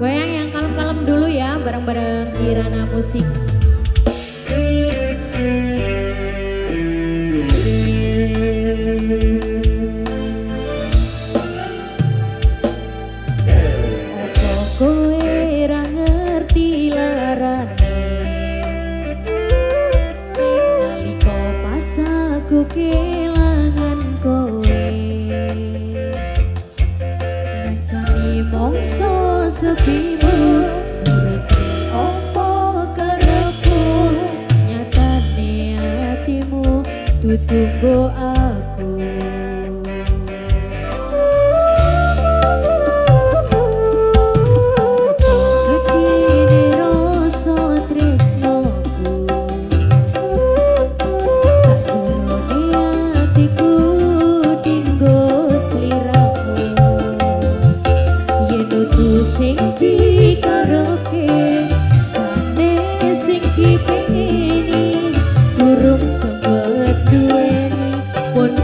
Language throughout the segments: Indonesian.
Goyang yang kalem-kalem dulu ya, bareng-bareng Kirana Musik. kelangan sepimu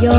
yo